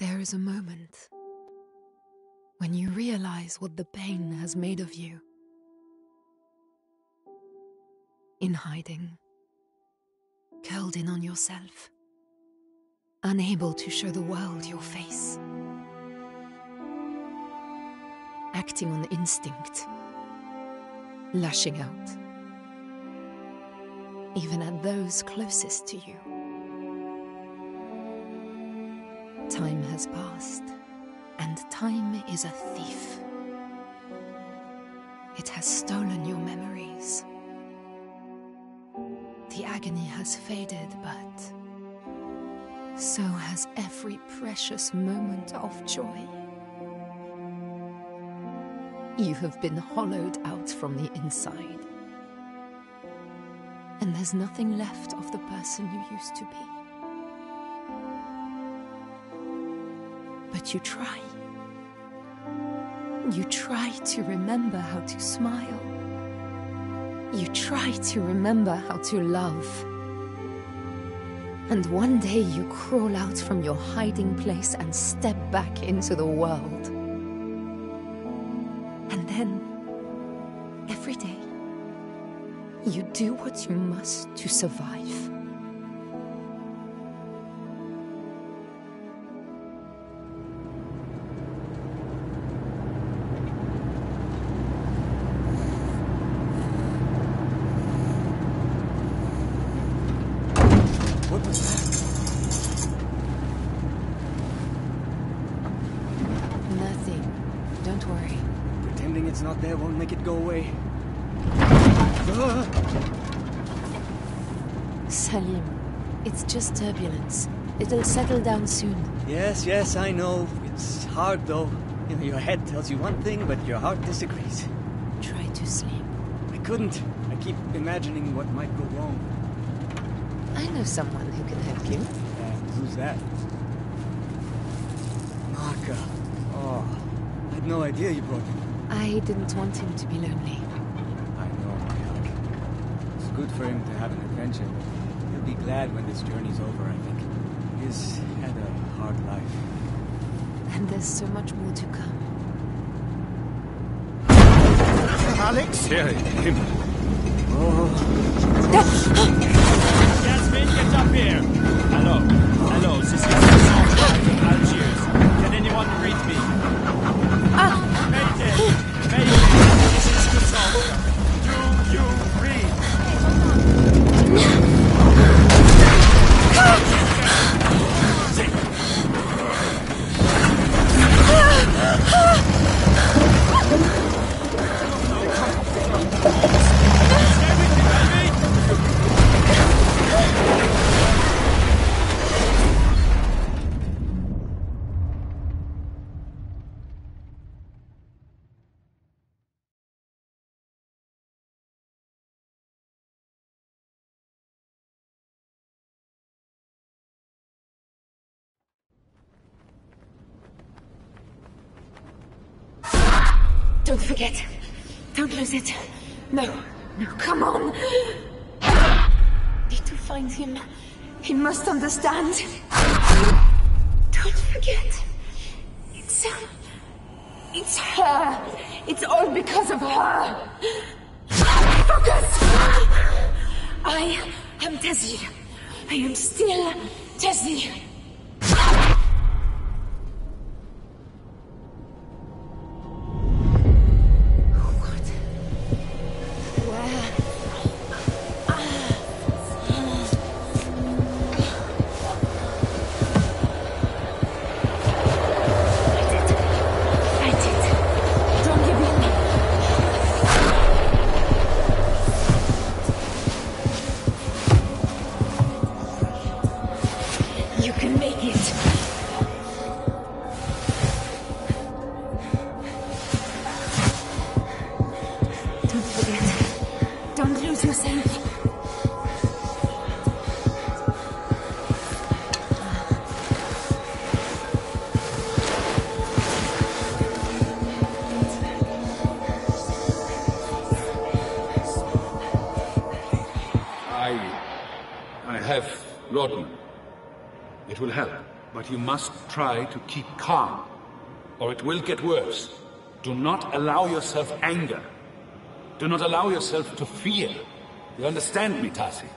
There is a moment when you realize what the pain has made of you. In hiding, curled in on yourself, unable to show the world your face. Acting on instinct, lashing out, even at those closest to you. Has passed, and time is a thief. It has stolen your memories. The agony has faded, but so has every precious moment of joy. You have been hollowed out from the inside, and there's nothing left of the person you used to be. You try. You try to remember how to smile. You try to remember how to love. And one day you crawl out from your hiding place and step back into the world. And then, every day, you do what you must to survive. Settle down soon. Yes, yes, I know. It's hard though. You know, your head tells you one thing, but your heart disagrees. Try to sleep. I couldn't. I keep imagining what might go wrong. I know someone who can help you. And who's that? Maka. Oh, I had no idea you brought him. I didn't want him to be lonely. I know, Maka. It's good for him to have an adventure. He'll be glad when this journey's over, I think. He's had a hard life. And there's so much more to come. Alex? Yeah, him. Oh. Yasmin, get up here! Hello. Hello, this is Don't lose it. No. No, come on. Need to find him. He must understand. Don't forget. It's... Uh, it's her. It's all because of her. Focus! I am Tasi. I am still Tasi. You must try to keep calm, or it will get worse. Do not allow yourself anger. Do not allow yourself to fear. You understand me, Tasi?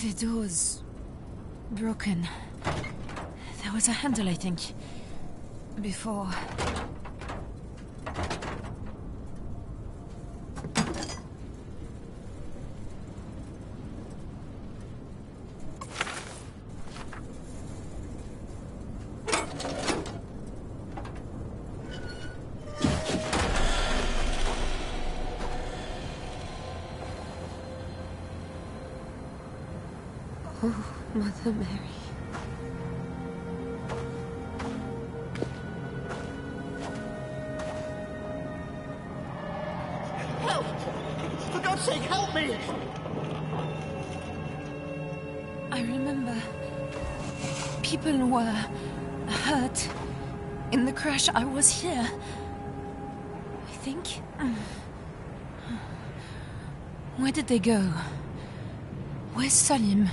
The door's broken. There was a handle, I think. Before. Mother Mary. Help! For God's sake, help me! I remember people were hurt in the crash. I was here. I think. Where did they go? Where's Salim?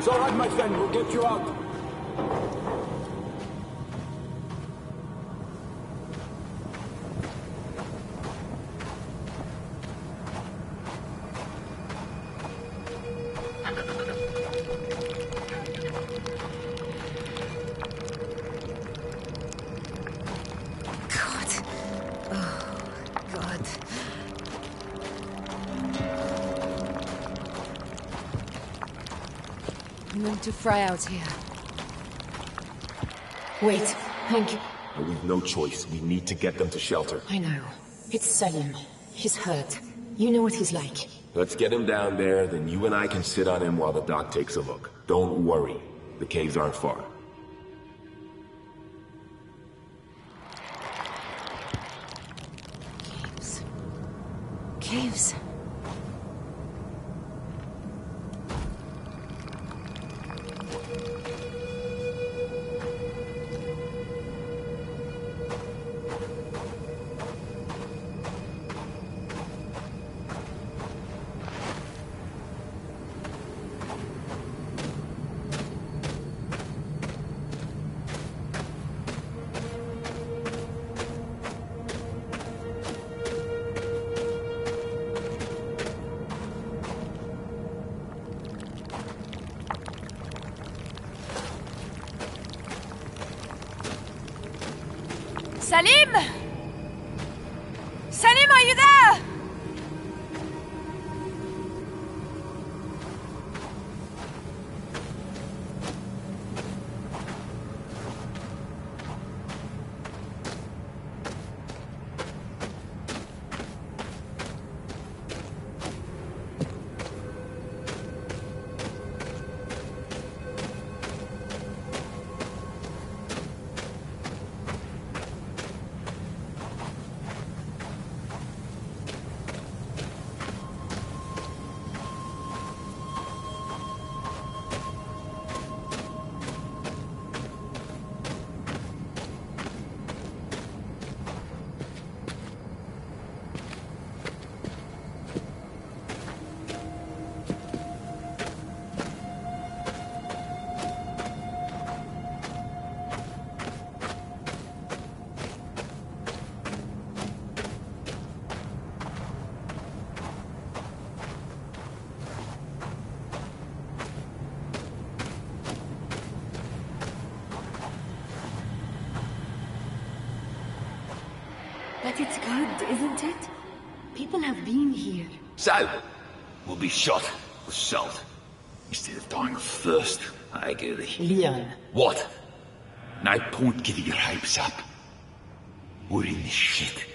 It's all right, my friend. We'll get you out. To fry out here. Wait, Hank. We've no choice. We need to get them to shelter. I know. It's Salim. He's hurt. You know what he's like. Let's get him down there, then you and I can sit on him while the doc takes a look. Don't worry. The caves aren't far. People have been here. Sal will be shot with salt instead of dying of thirst. I it. Leon, What? No point getting your hopes up. We're in this shit.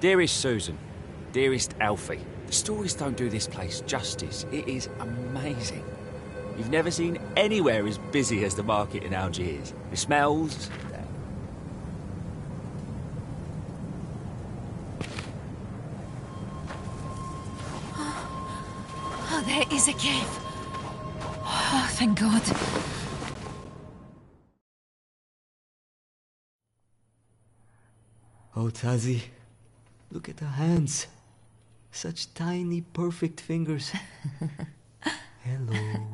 Dearest Susan, dearest Alfie, the stories don't do this place justice. It is amazing. You've never seen anywhere as busy as the market in Algiers. It smells. Oh, oh there is a cave. Oh, thank God. Oh, Tasi, look at the hands. Such tiny, perfect fingers. Hello. Hello,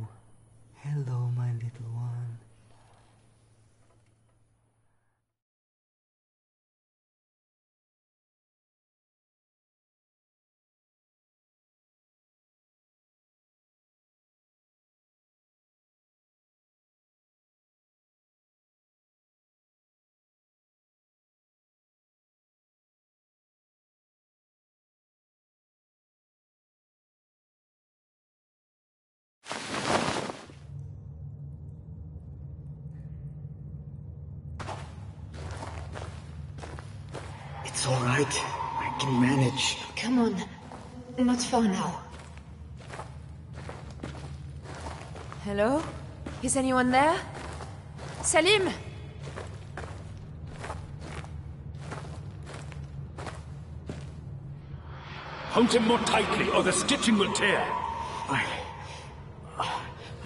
Not far now. Hello? Is anyone there? Salim? Hold him more tightly, or the stitching will tear. I.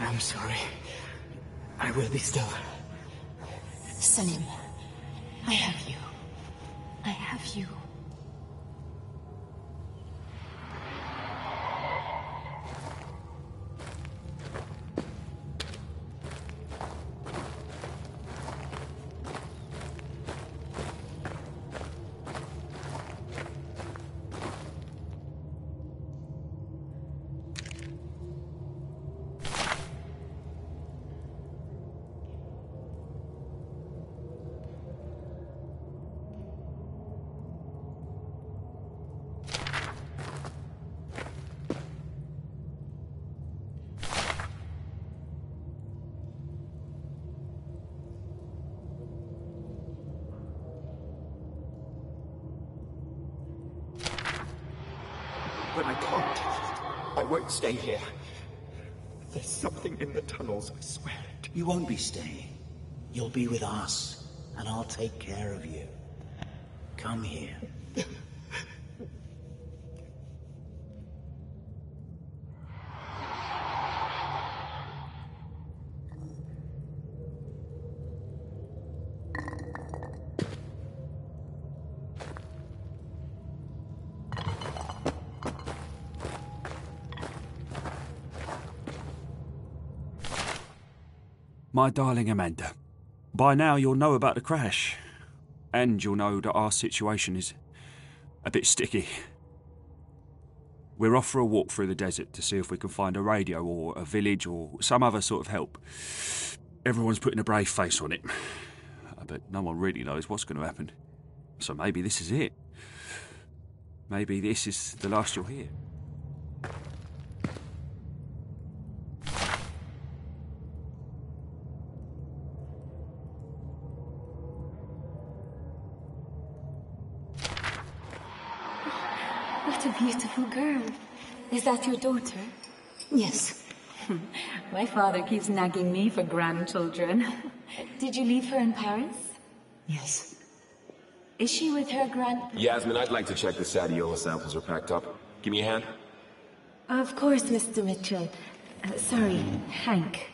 I'm sorry. I will be still. Salim, I have you. I have you. Won't be staying. You'll be with us, and I'll take care of you. Come here. My darling Amanda, by now you'll know about the crash. And you'll know that our situation is a bit sticky. We're off for a walk through the desert to see if we can find a radio or a village or some other sort of help. Everyone's putting a brave face on it. Uh, but no one really knows what's going to happen. So maybe this is it. Maybe this is the last you'll hear. Is that your daughter? Yes. My father keeps nagging me for grandchildren. Did you leave her in Paris? Yes. Is she with her grand... Yasmin, I'd like to check the Sadiola samples are packed up. Give me a hand. Of course, Mr. Mitchell. Uh, sorry, Hank.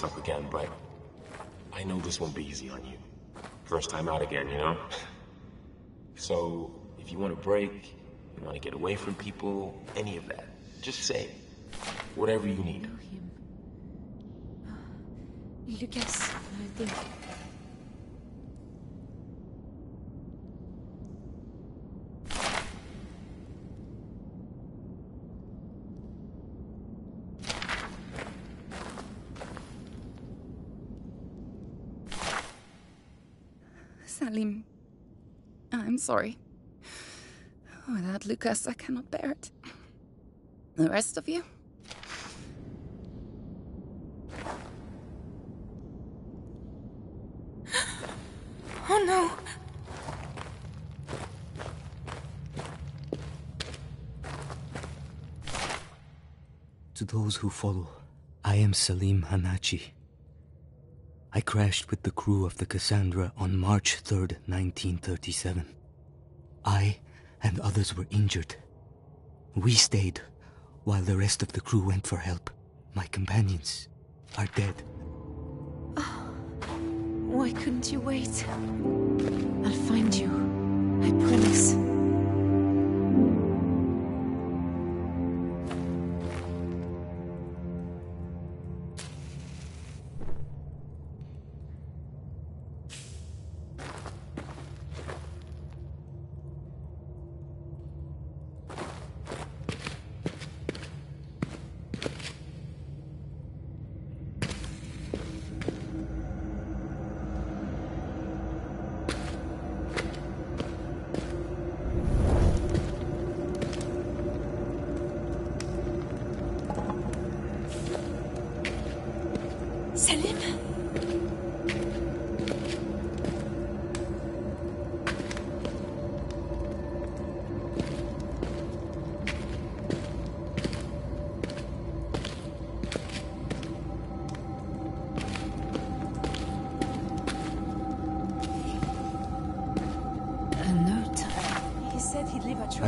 Up again, but I know this won't be easy on you. First time out again, you know? So, if you want a break, you want to get away from people, any of that, just say. Whatever you need. Lucas, I think. Salim, I'm sorry. Oh, without Lucas, I cannot bear it. The rest of you? Oh no! To those who follow, I am Salim Hanachi. I crashed with the crew of the Cassandra on March 3rd, 1937. I and others were injured. We stayed while the rest of the crew went for help. My companions are dead. Why couldn't you wait? I'll find you. I promise.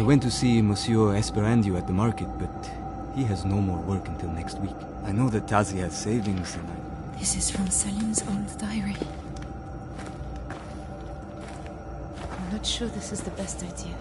Went to see Monsieur Esperandio at the market, but He has no more work until next week. I know that Tasi has savings and I... This is from Salim's old diary. I'm not sure this is the best idea.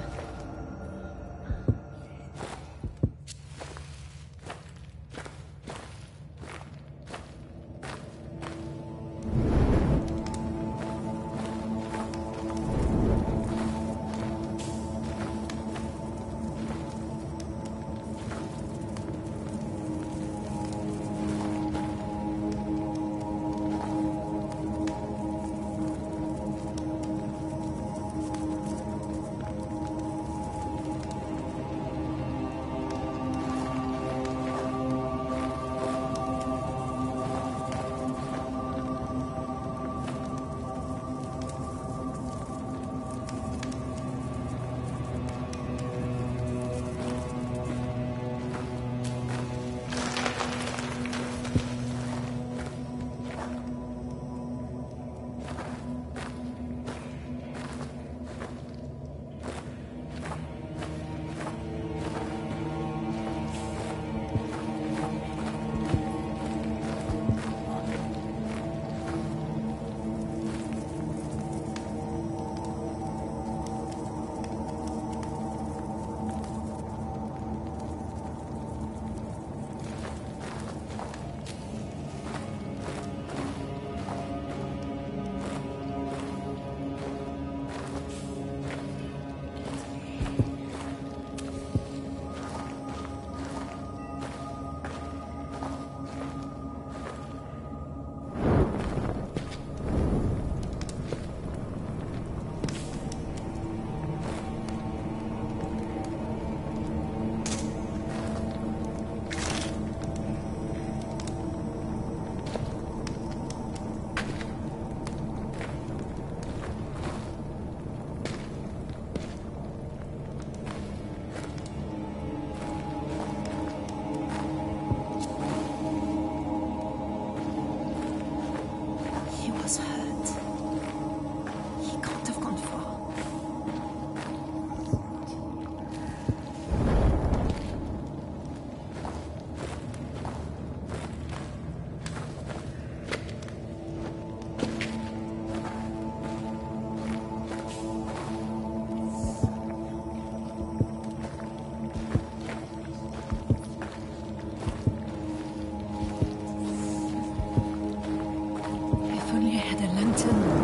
Had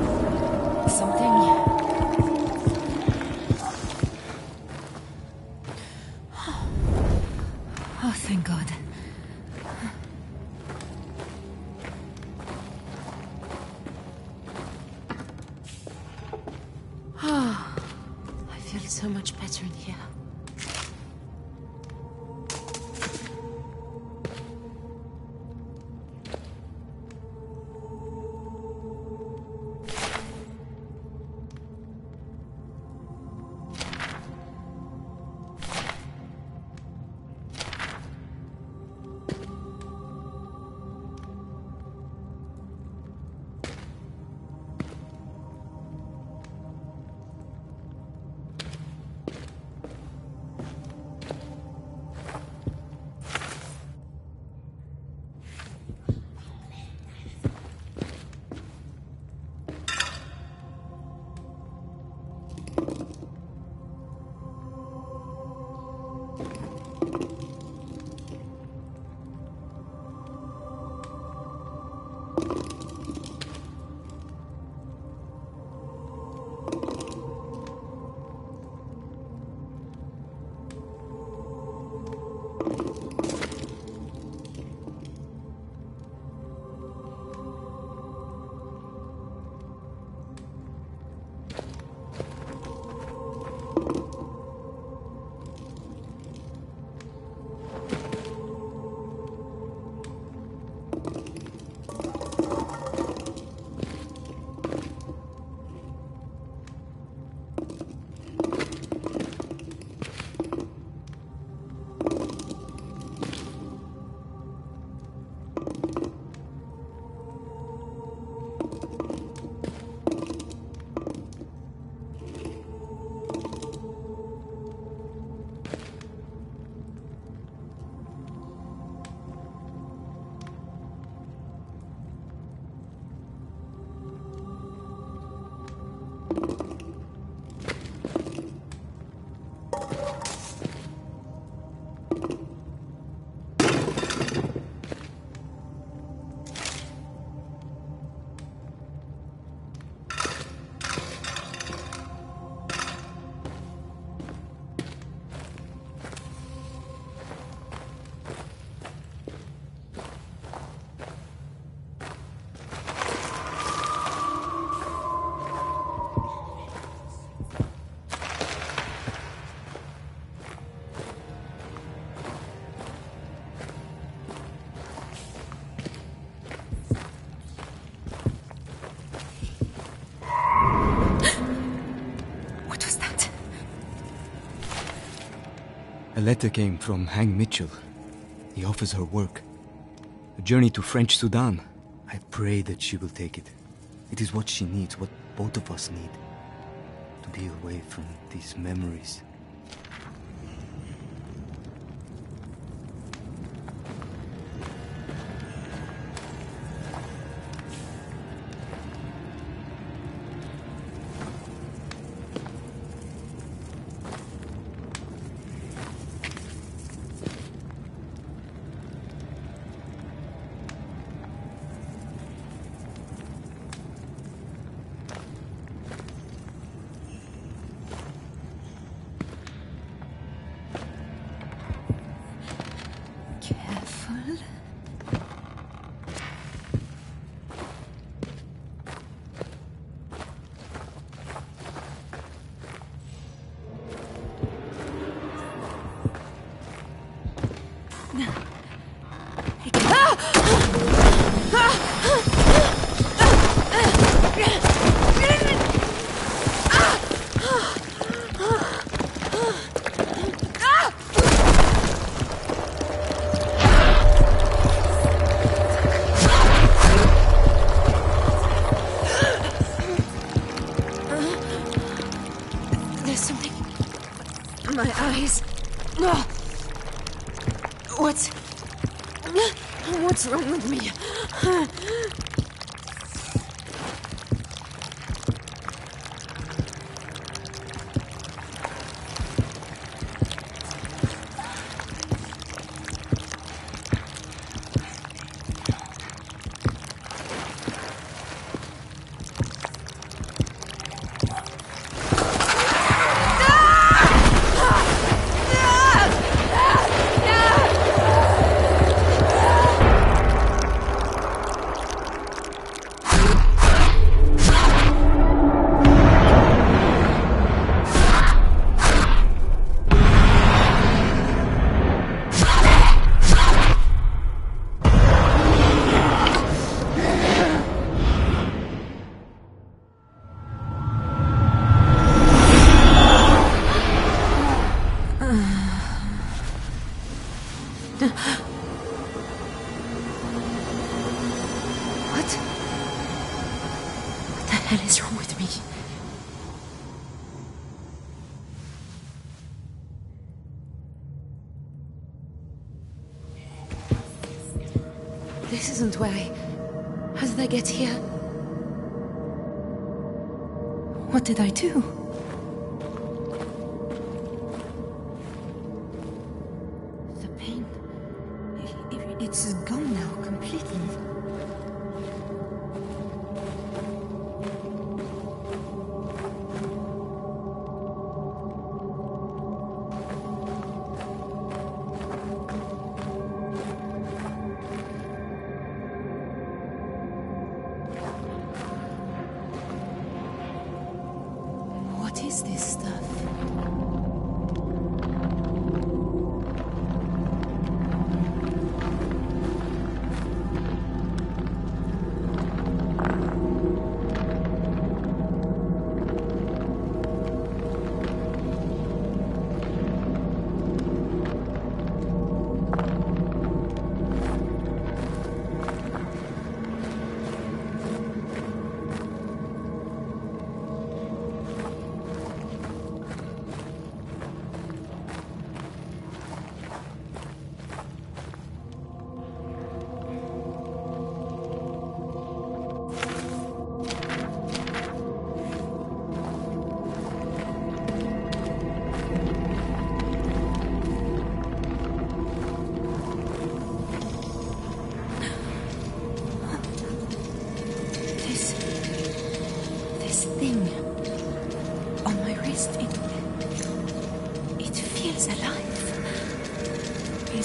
letter came from Hank Mitchell. He offers her work. A journey to French Sudan. I pray that she will take it. It is what she needs, what both of us need. To be away from these memories. What's wrong with me? I do?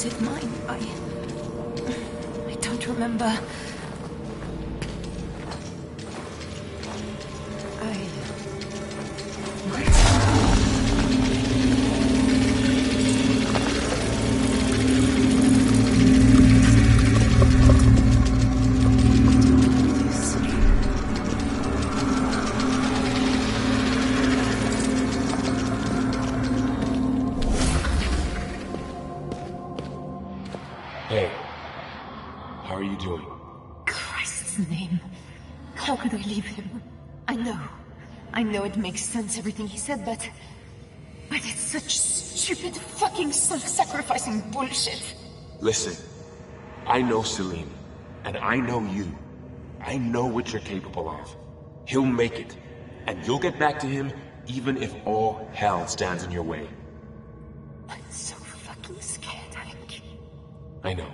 It mine? I. I don't remember. It makes sense, everything he said, but... But it's such stupid fucking self-sacrificing bullshit. Listen, I know Salim, and I know you. I know what you're capable of. He'll make it, and you'll get back to him even if all hell stands in your way. I'm so fucking scared, Hank. I know.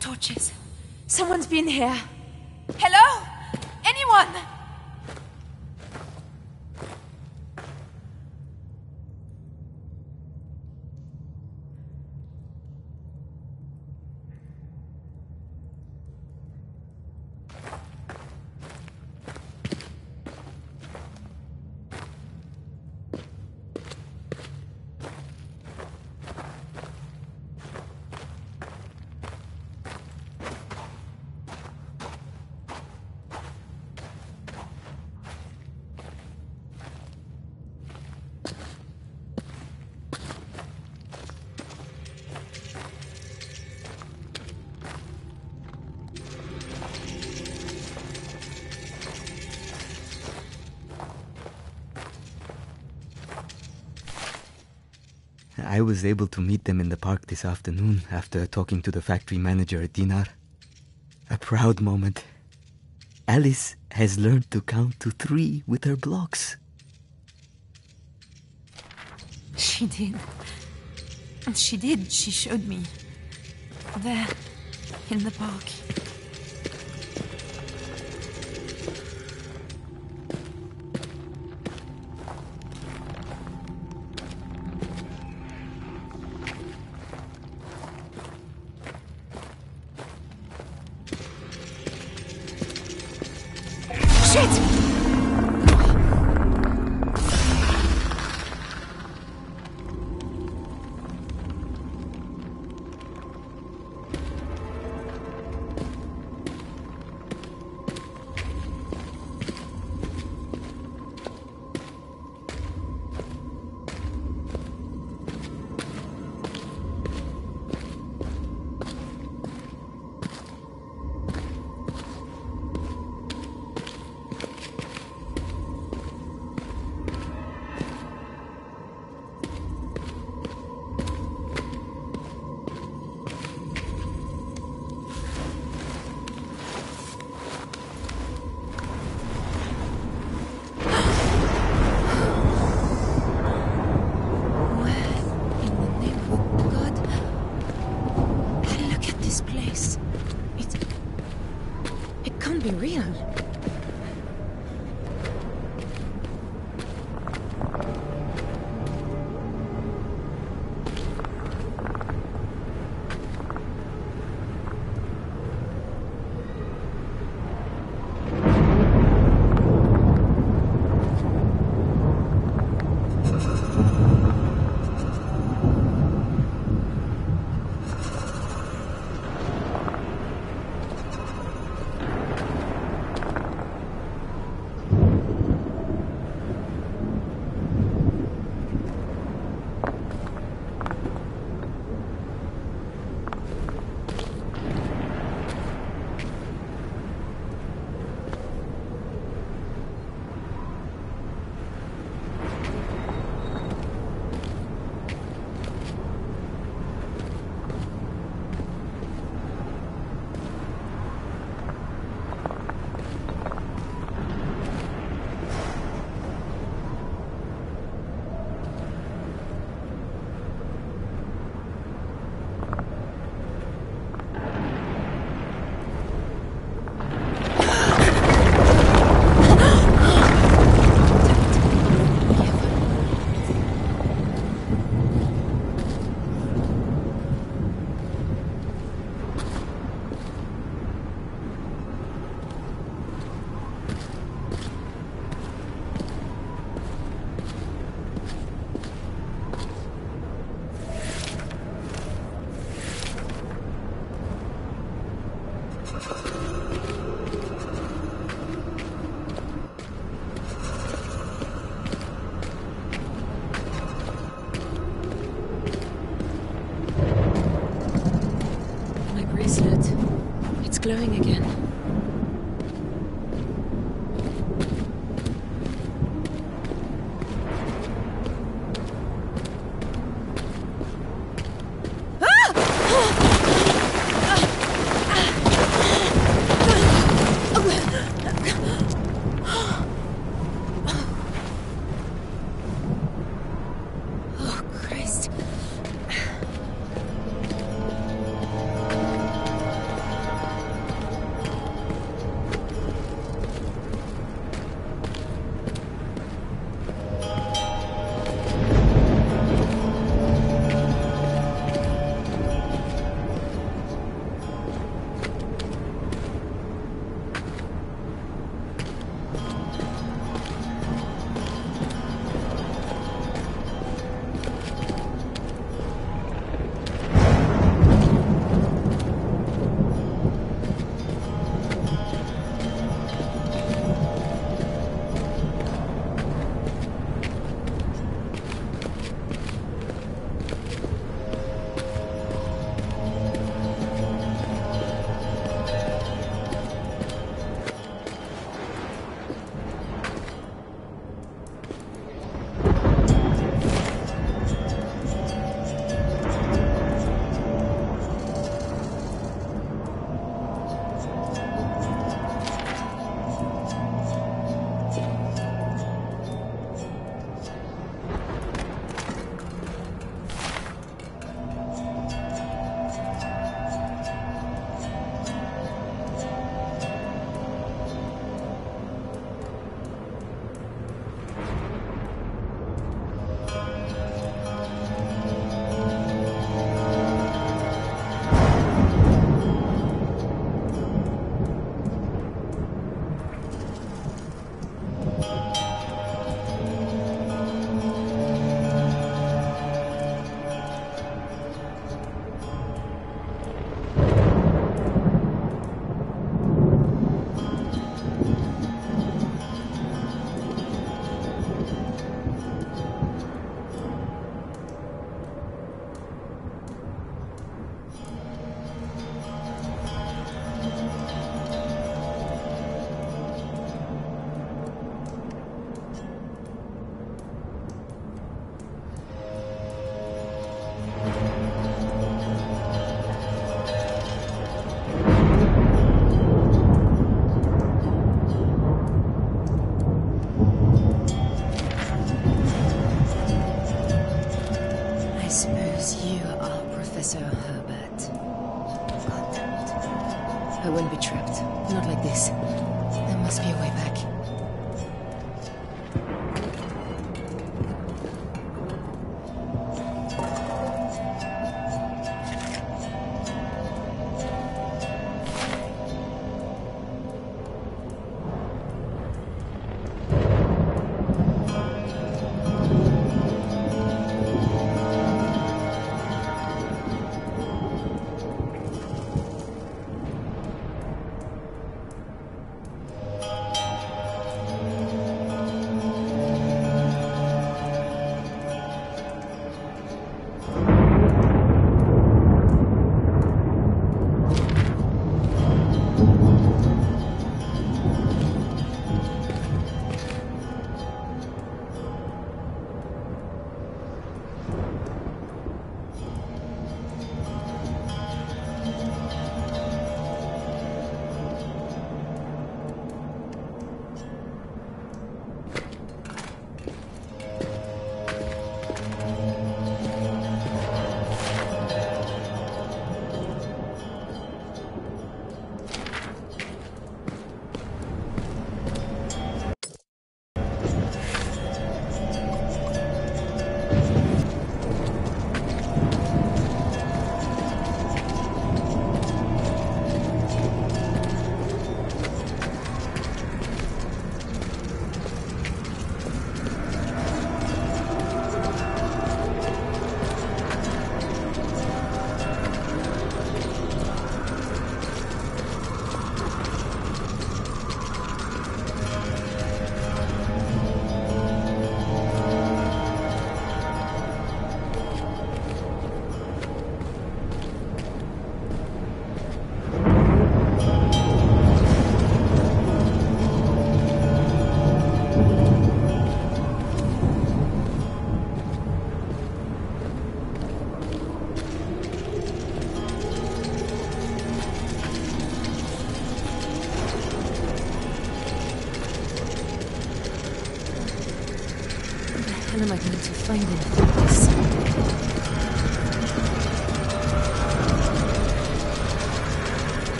Torches. Someone's been here. Hello? Anyone? Was able to meet them in the park this afternoon after talking to the factory manager, at Dinar. A proud moment. Alice has learned to count to three with her blocks. She did. And she did. She showed me. There, in the park.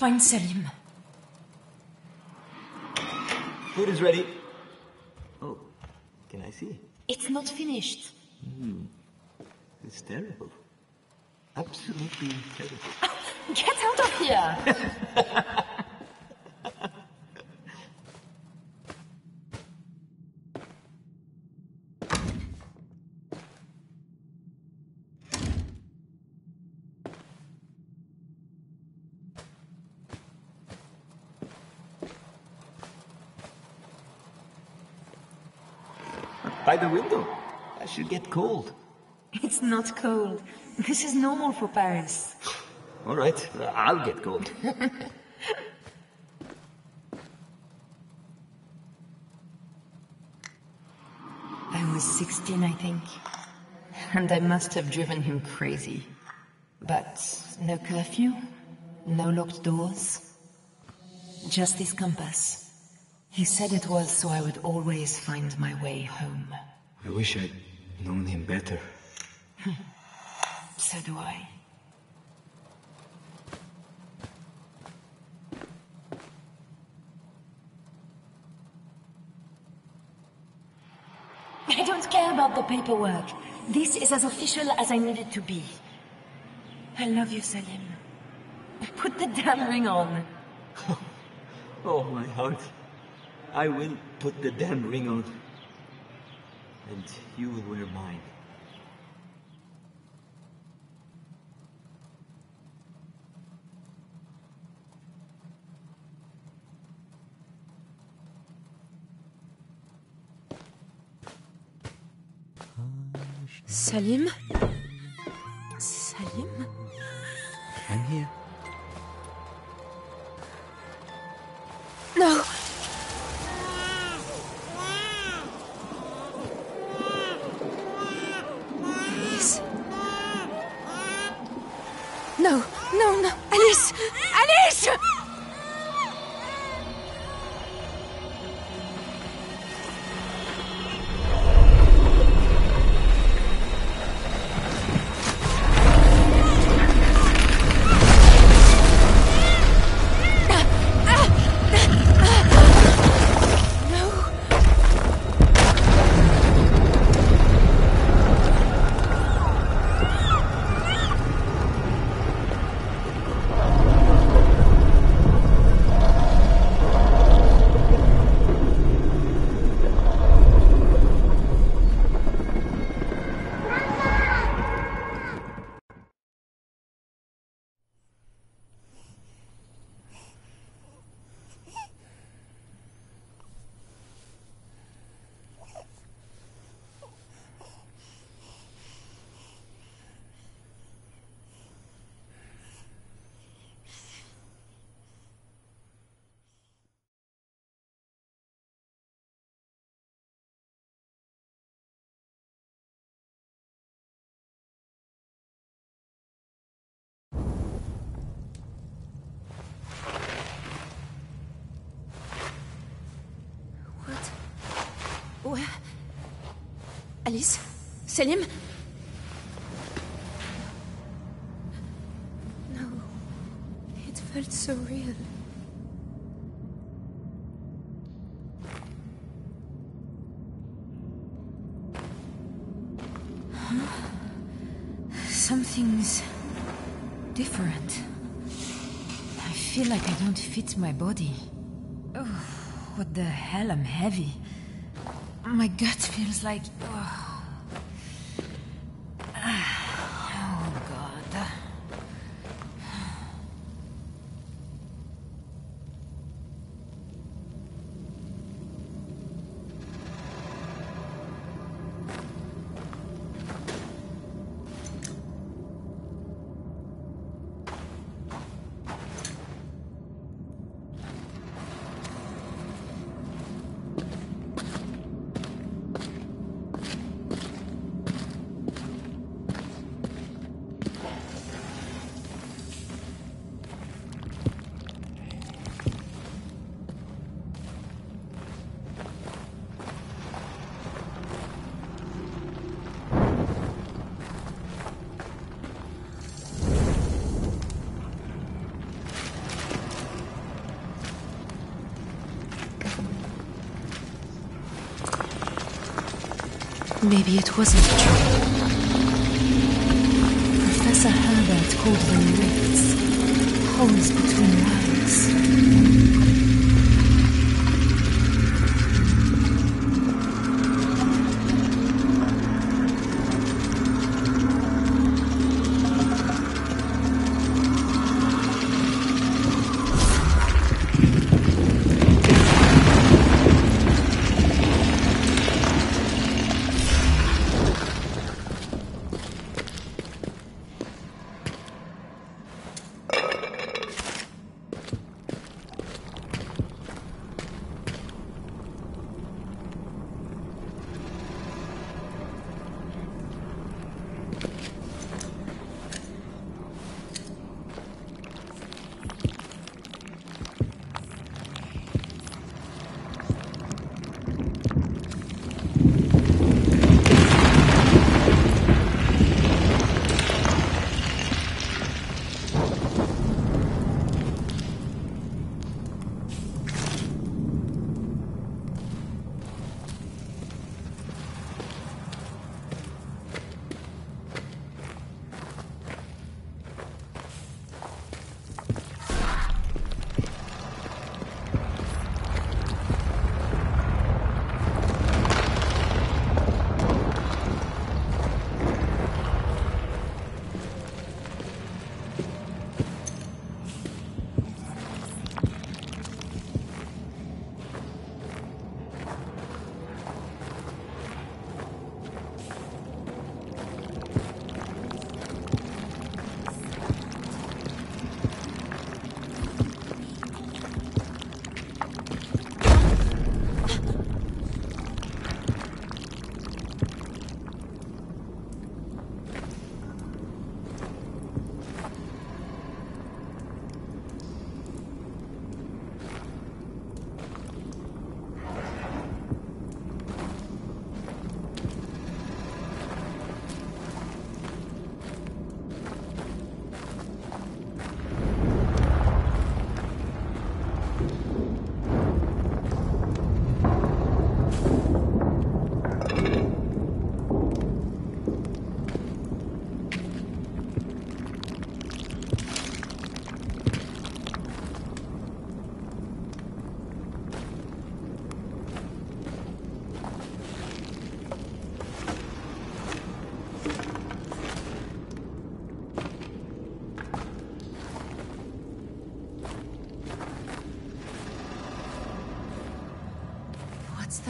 Find Salim. Food is ready. Oh, can I see? It's not finished. Hmm. It's terrible. Absolutely terrible. Get out of here! By the window. I should get cold. It's not cold. This is normal for Paris. All right, I'll get cold. I was 16, I think. And I must have driven him crazy. But no curfew, no locked doors. Just this compass. He said it was so I would always find my way home. I wish I'd known him better. So do I. I don't care about the paperwork. This is as official as I need it to be. I love you, Salim. Put the damn ring on. Oh, my heart. I will put the damn ring on. And you will wear mine. Salim? Alice? Salim? No. It felt so real. Something's different. I feel like I don't fit my body. Oh, what the hell? I'm heavy. My gut feels like. Oh. Maybe it wasn't true. Professor Herbert called them rifts. Holes between lines.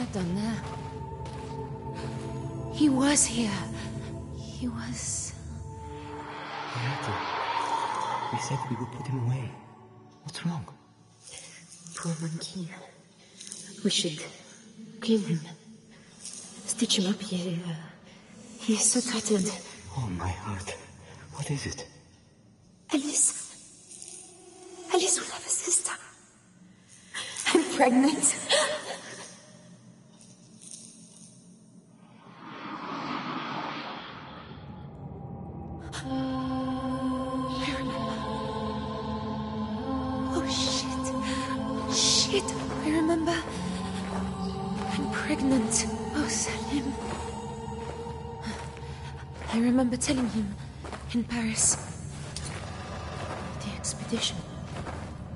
That done there? He was here. He was. Hayate, we said we would put him away. What's wrong? Poor monkey. We should clean him. Stitch him up. He, uh, he's so tattered. Oh, my heart. What is it?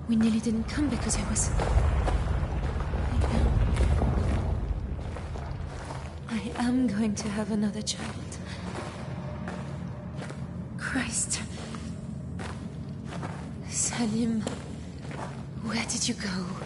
We nearly didn't come because I was. I am going to have another child. Christ. Salim, where did you go?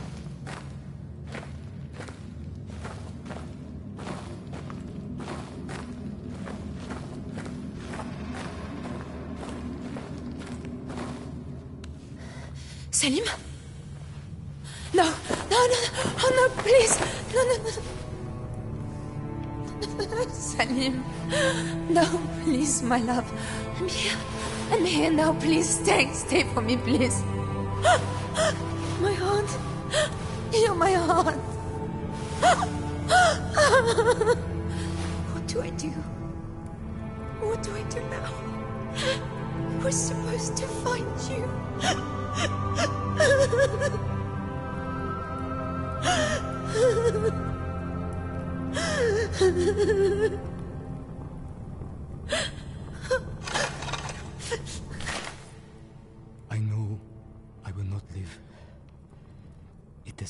My love. I'm here, I'm here now, please stay, stay for me, please.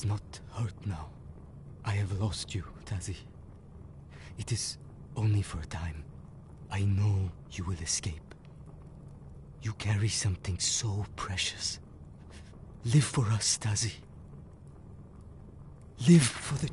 Not hurt now. I have lost you, Tasi. It is only for a time. I know you will escape. You carry something so precious. Live for us, Tasi. Live for the.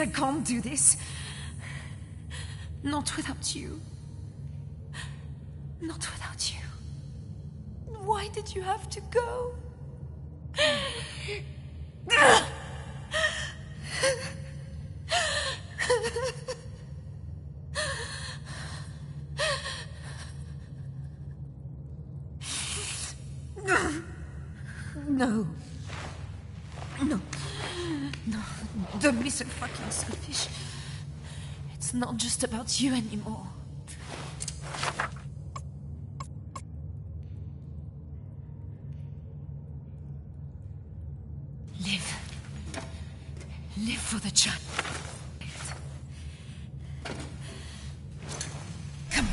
I can't do this. Not without you. Not without you. Why did you have to go? No. No. Don't be so fucking selfish. It's not just about you anymore. Live. Live for the child. Come on.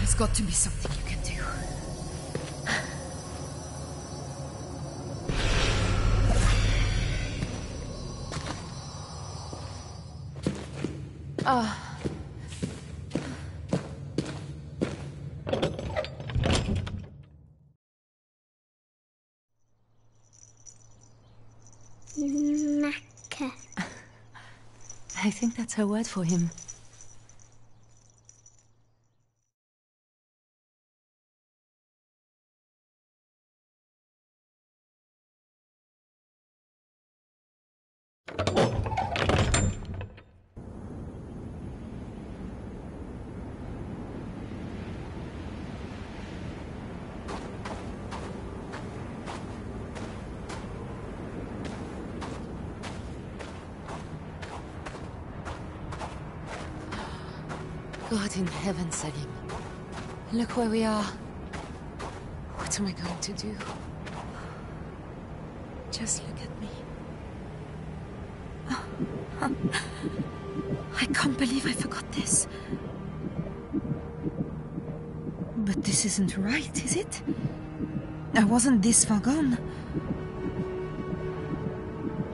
There's got to be something you can do. Macca. I think that's her word for him. Where we are. What am I going to do? Just look at me. I can't believe I forgot this. But this isn't right, is it? I wasn't this far gone.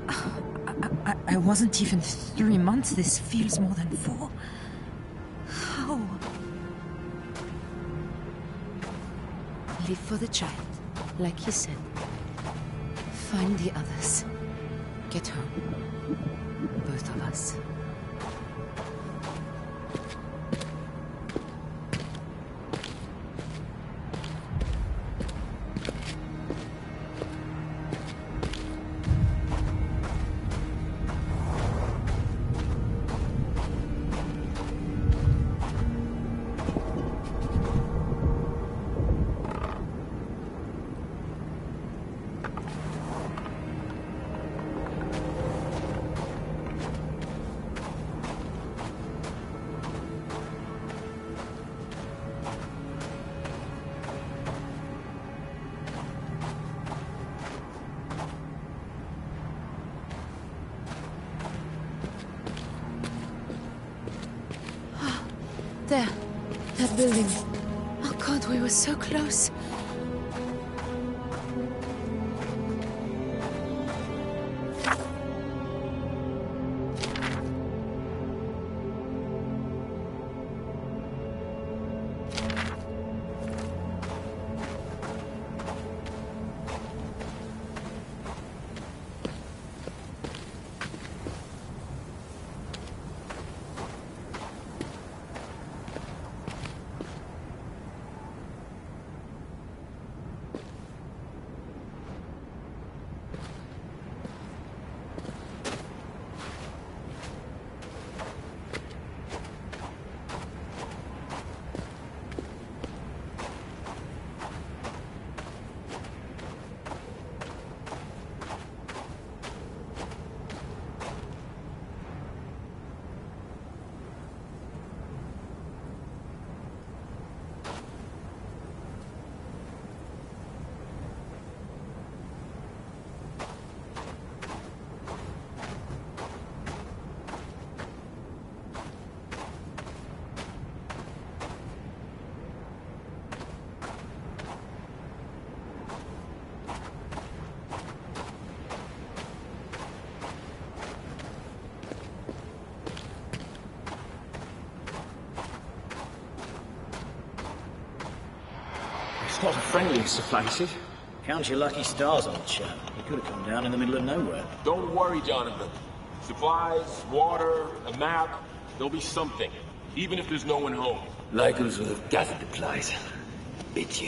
I, I, I wasn't even three months. This feels more than four. Live for the child, like you said. Find the others. Get home. Both of us. It's not a friendliest of places. Count your lucky stars, old chap. You could have come down in the middle of nowhere. Don't worry, Jonathan. Supplies, water, a map, there'll be something. Even if there's no one home. Like Lycans will have gathered the plies. Bet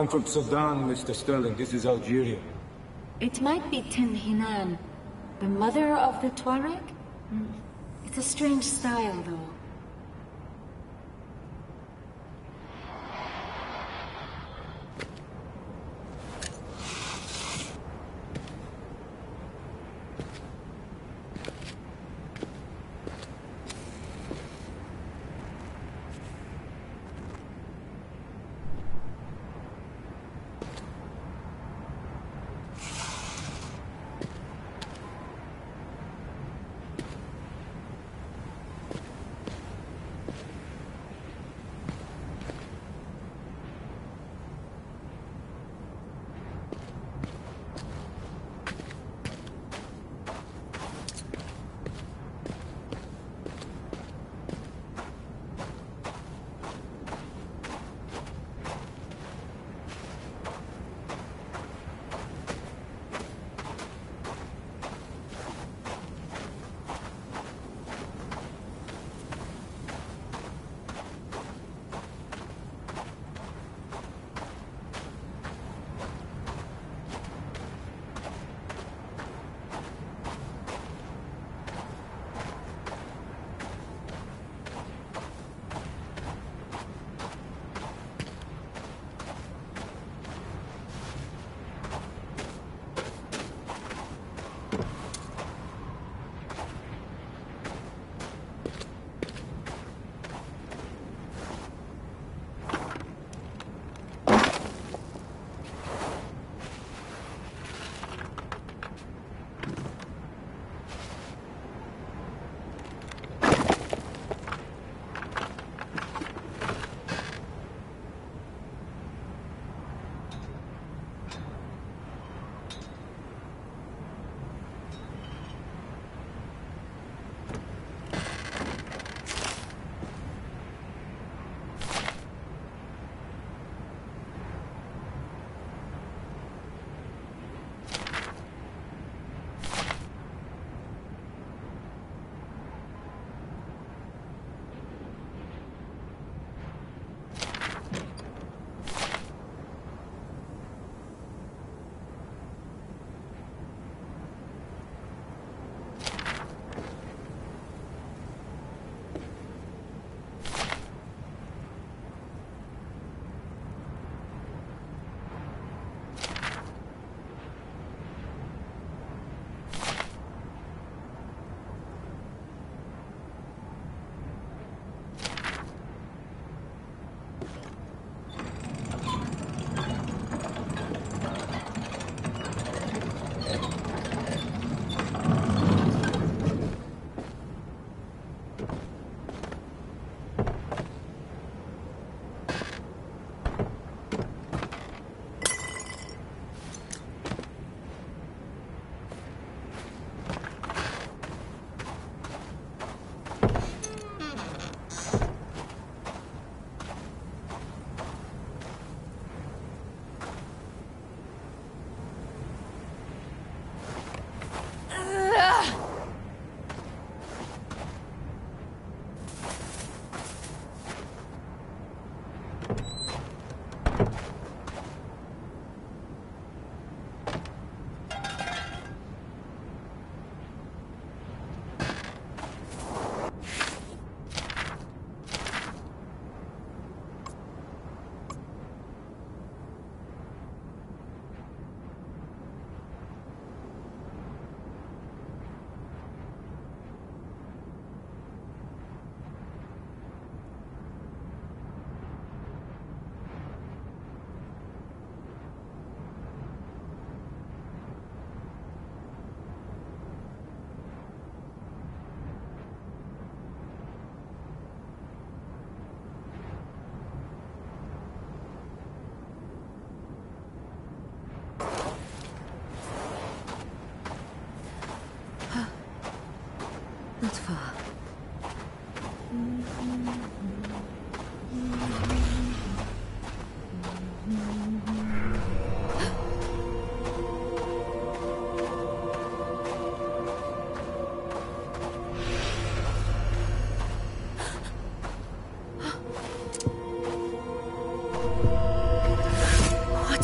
I'm from Sudan, Mr. Sterling. This is Algeria. It might be Tin Hinan, the mother of the Tuareg? Hmm. It's a strange style, though.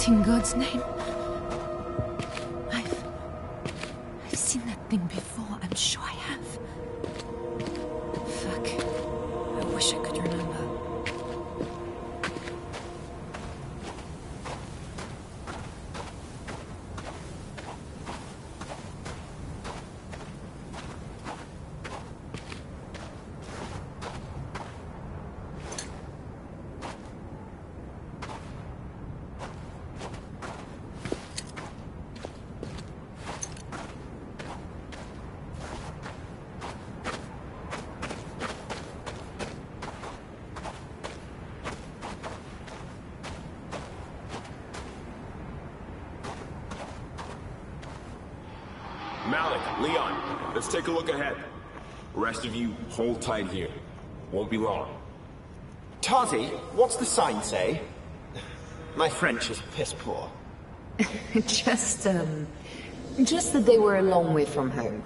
In God's name? Malik, Leon, let's take a look ahead. Rest of you, hold tight here. Won't be long. Tasi, what's the sign say? My French is piss poor. just, um... Just that they were a long way from home.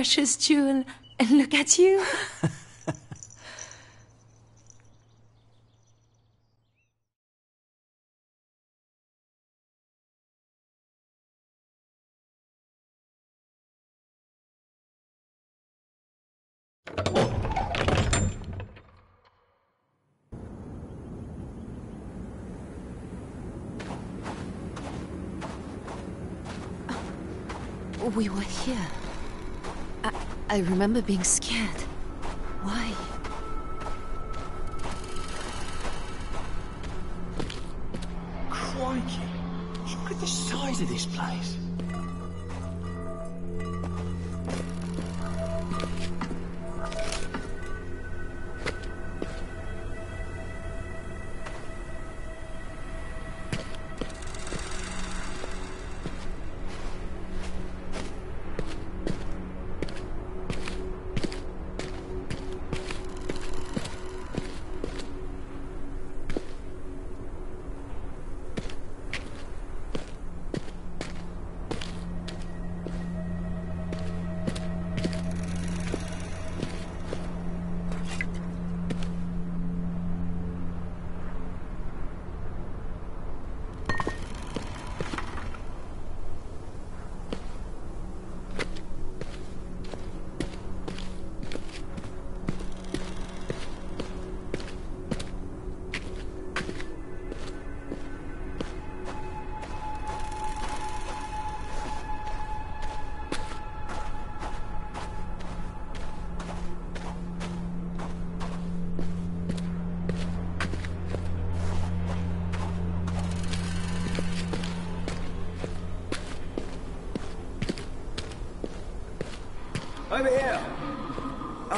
Precious jewel, and look at you. We were here. I, remember being scared.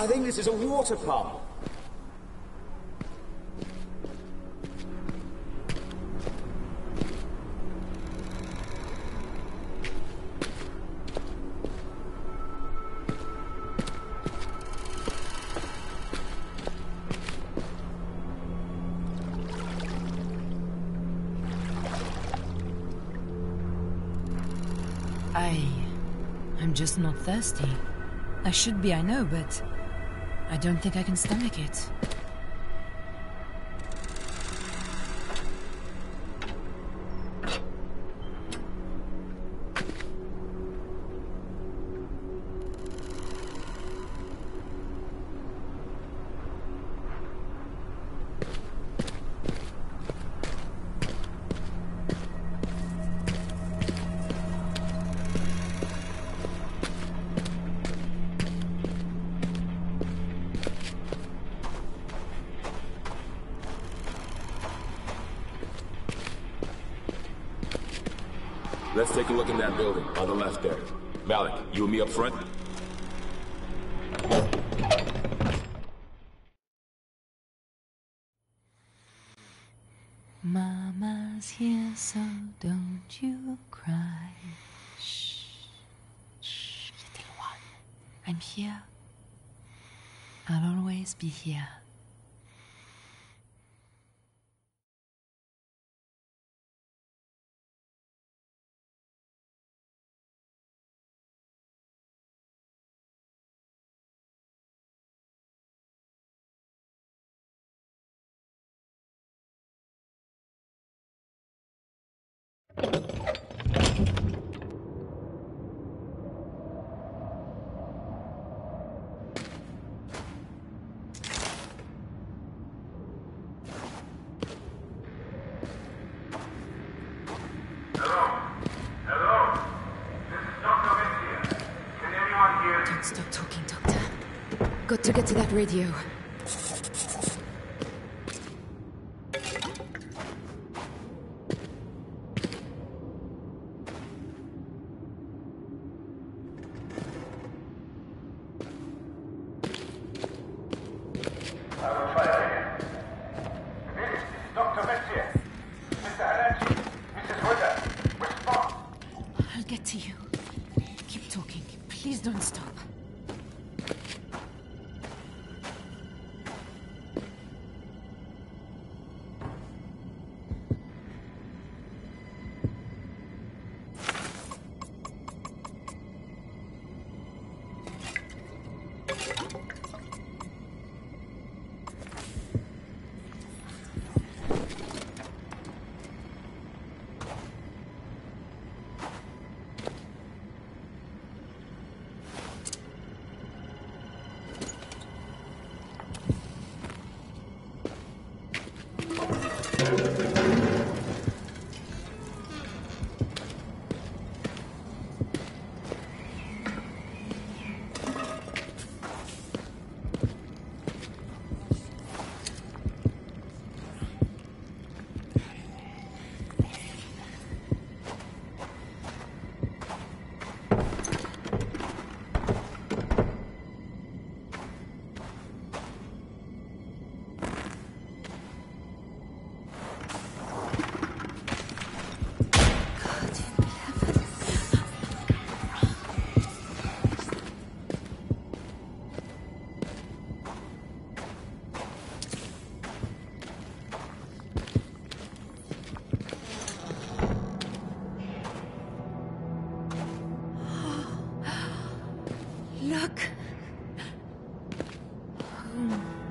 I think this is a water pump. I... I'm just not thirsty. I should be, I know, but... I don't think I can stomach it. Front? Mama's here, so don't you cry. Shh, shh, little one. I'm here. I'll always be here. Radio. Damn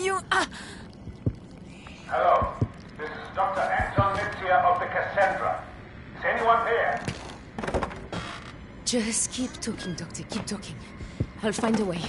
you! Ah! Hello. This is Dr. Anton Nitzia of the Cassandra. Is anyone there? Just keep talking, Doctor, keep talking. I'll find a way.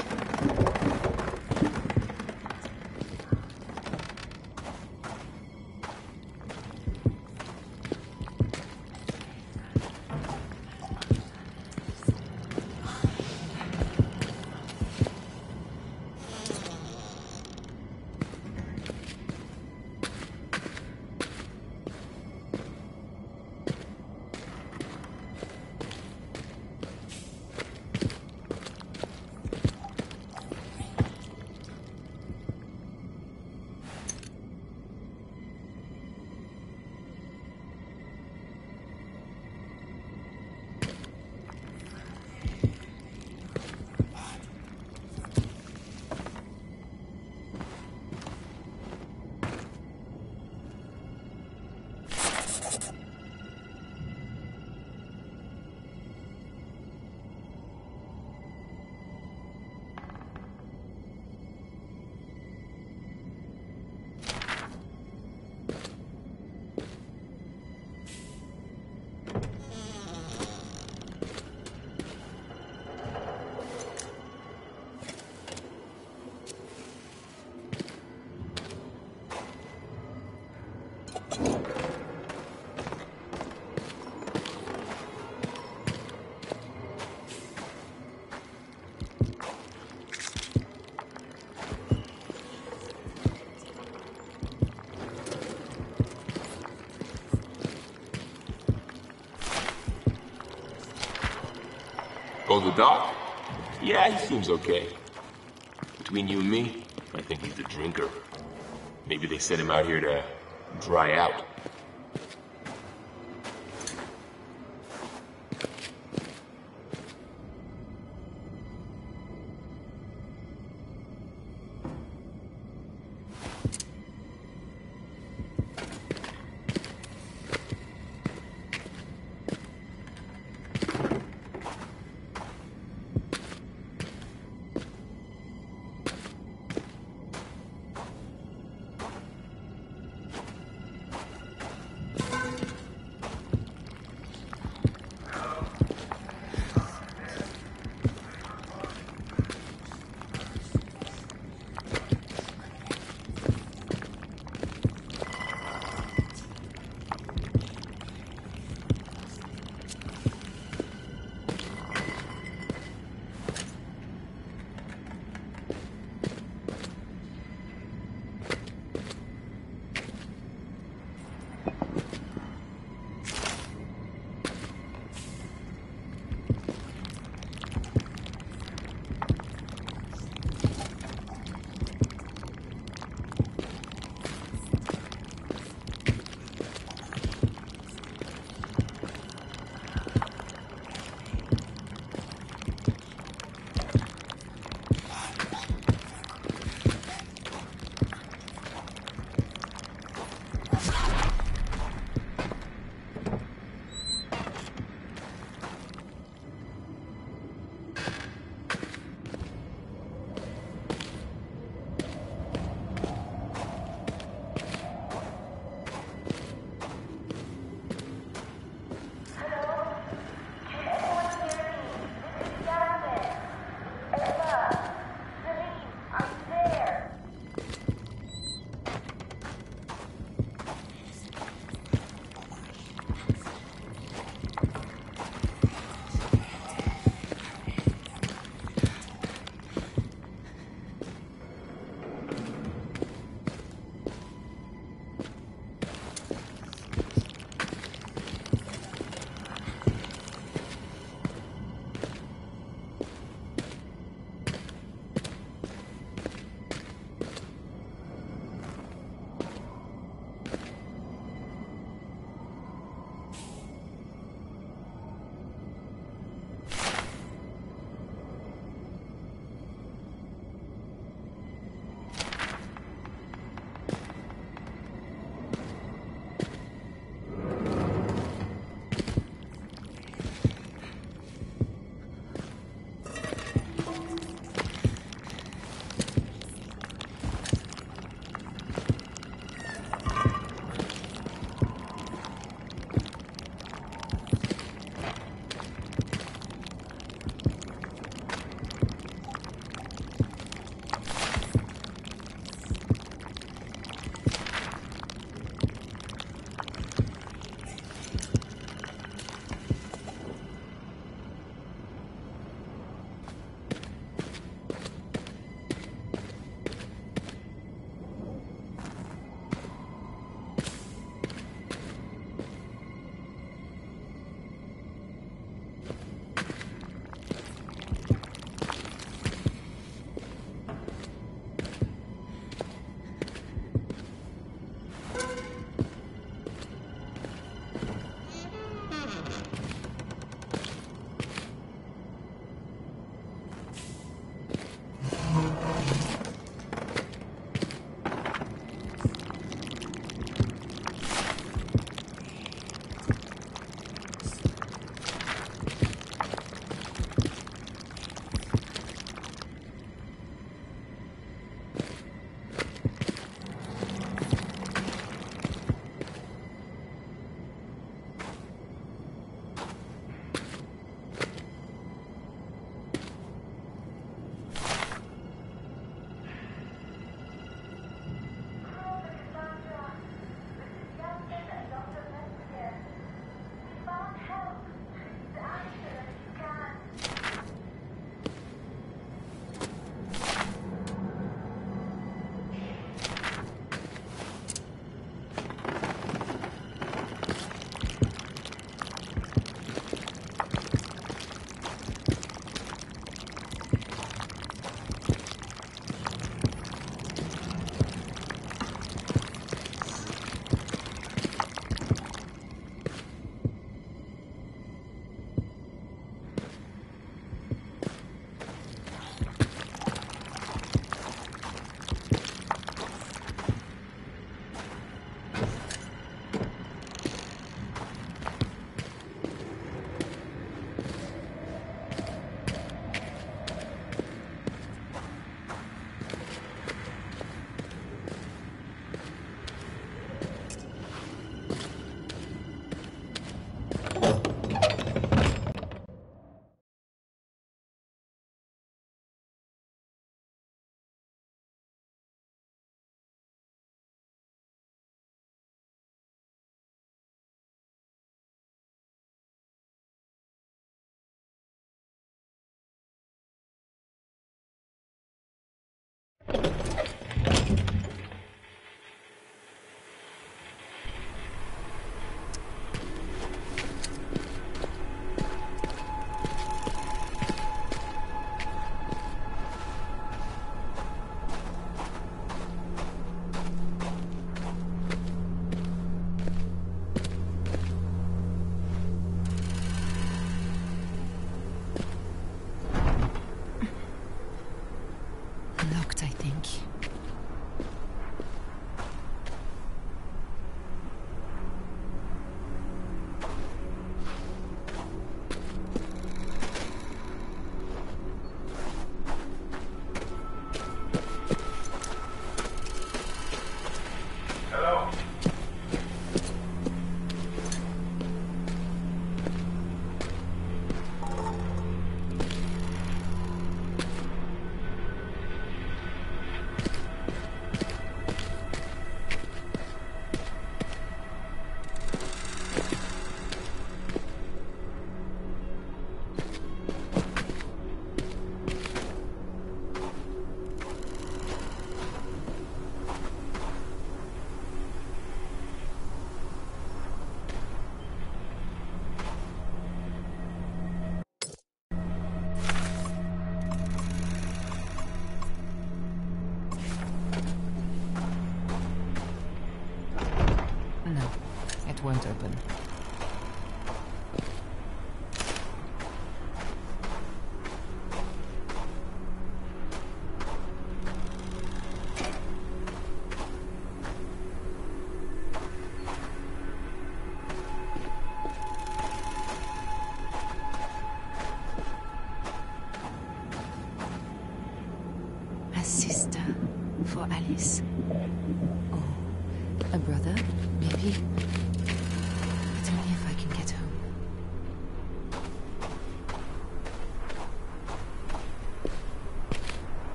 Doc? Yeah, he seems okay. Between you and me, I think he's a drinker. Maybe they sent him out here to dry out.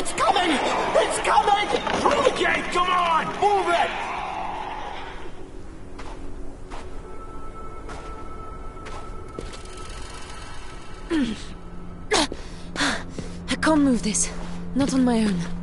It's coming! It's coming! Through the gate! Come on! Move it! I can't move this. Not on my own.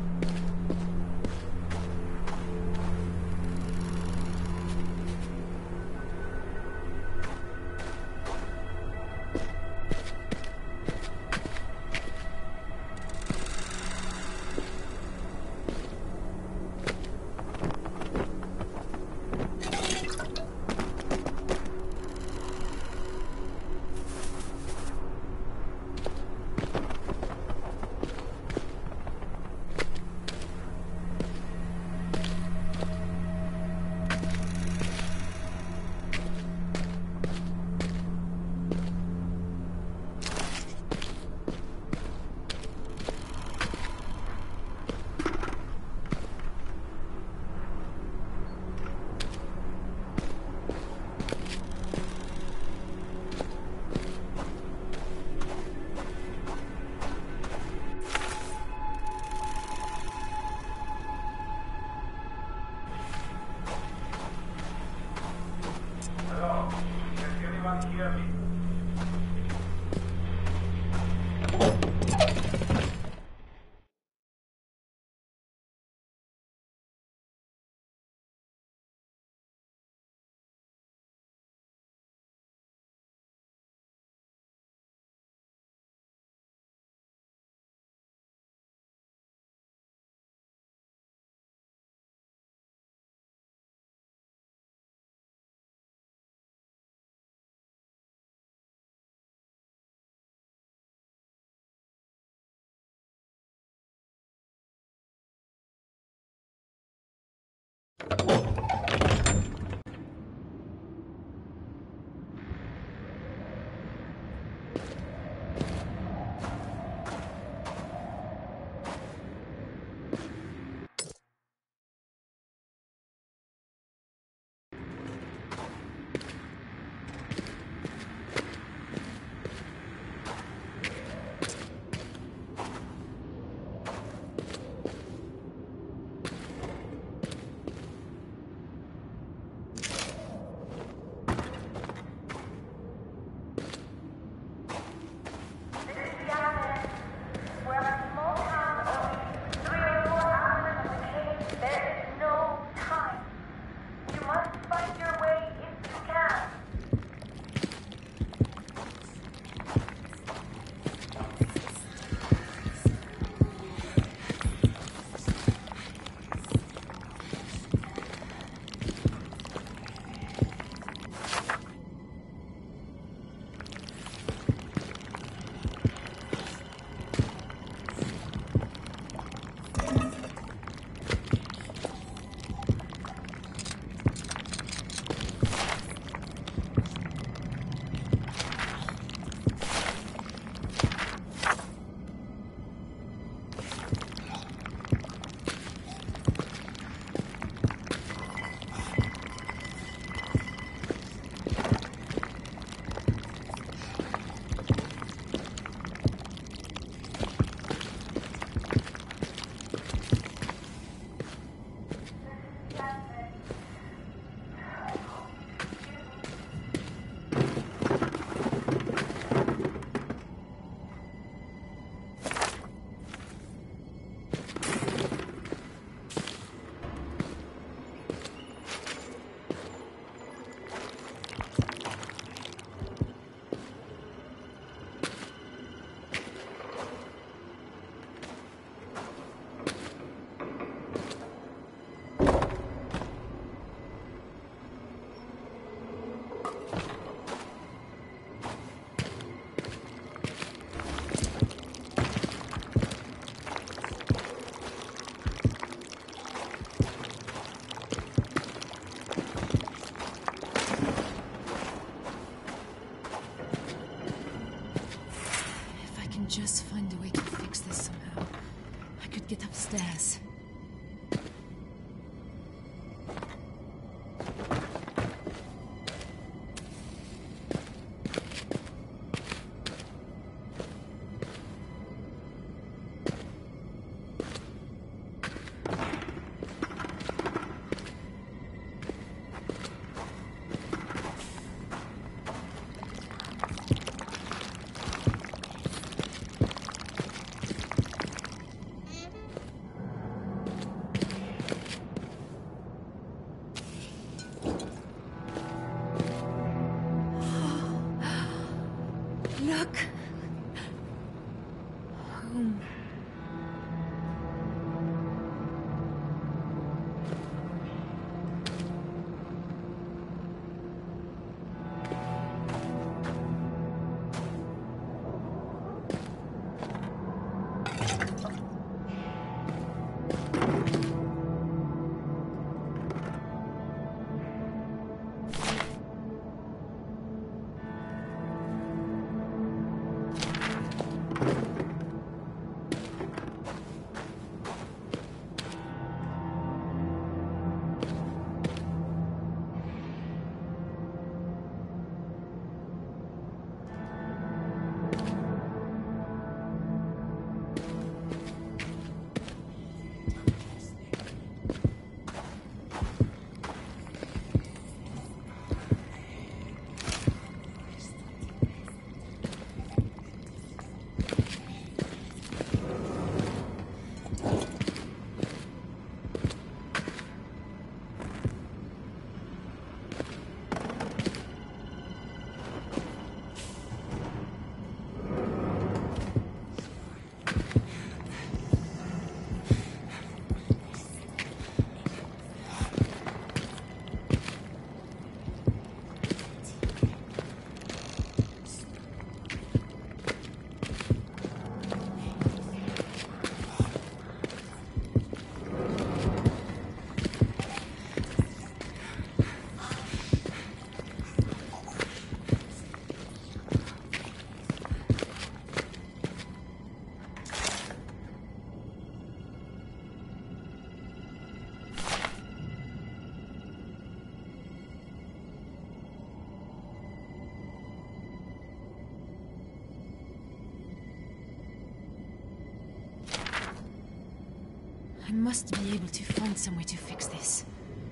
Must be able to find some way to fix this.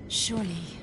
Surely.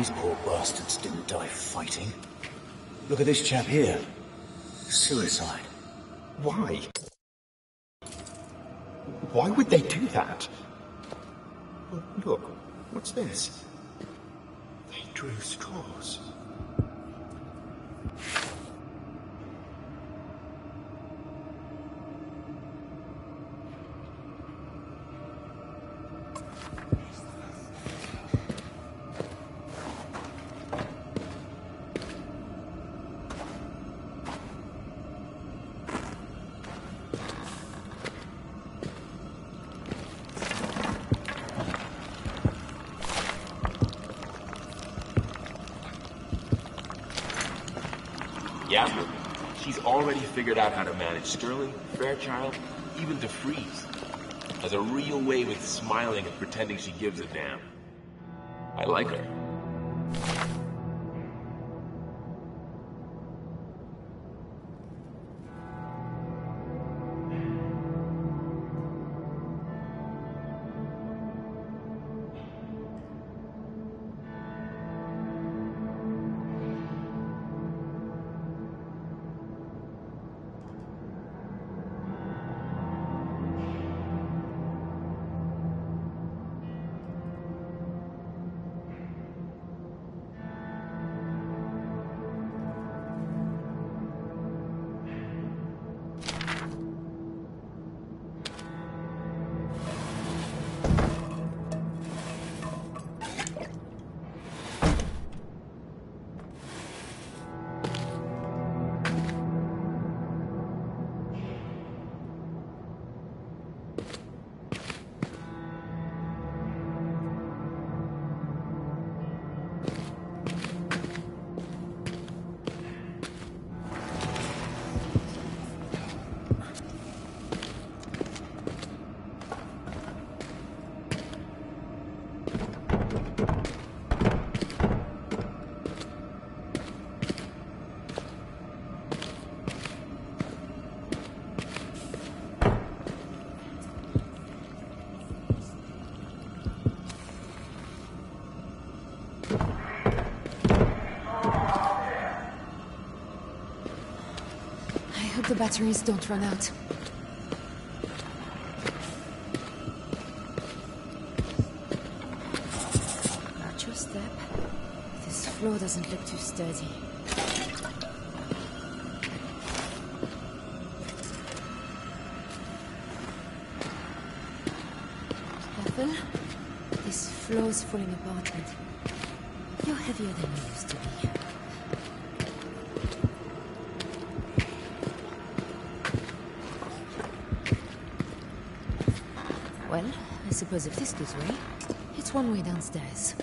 These poor bastards didn't die fighting. Look at this chap here. Suicide. Why? Why would they do that? Look, what's this? Figured out how to manage Sterling, Fairchild, even DeFreeze. Has a real way with smiling and pretending she gives a damn. I like her. Batteries don't run out. Watch your step. This floor doesn't look too sturdy. Careful. This floor's falling apart, you're heavier than you used to be. Well, Suppose if this gives way, it's one way downstairs.